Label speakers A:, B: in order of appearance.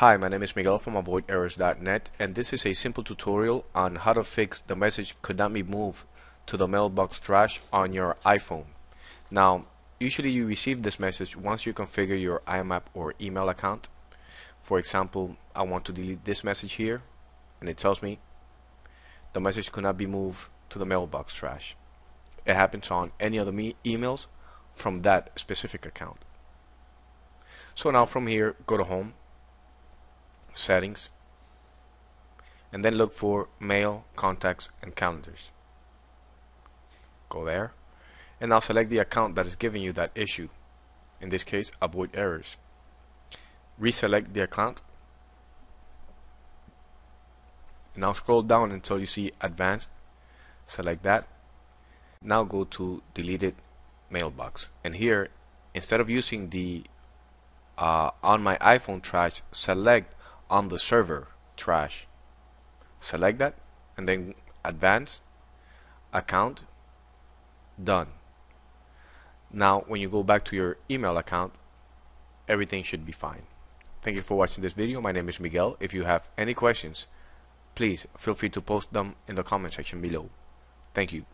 A: Hi, my name is Miguel from avoiderrors.net and this is a simple tutorial on how to fix the message could not be moved to the mailbox trash on your iPhone. Now, usually you receive this message once you configure your IMAP or email account. For example, I want to delete this message here and it tells me the message could not be moved to the mailbox trash. It happens on any other emails from that specific account. So now from here, go to home settings and then look for mail contacts and calendars. Go there and now select the account that is giving you that issue. In this case avoid errors. Reselect the account. And now scroll down until you see advanced. Select that. Now go to deleted mailbox. And here instead of using the uh, on my iPhone trash select on the server trash. Select that and then advance account done. Now when you go back to your email account everything should be fine. Thank you for watching this video. My name is Miguel. If you have any questions please feel free to post them in the comment section below. Thank you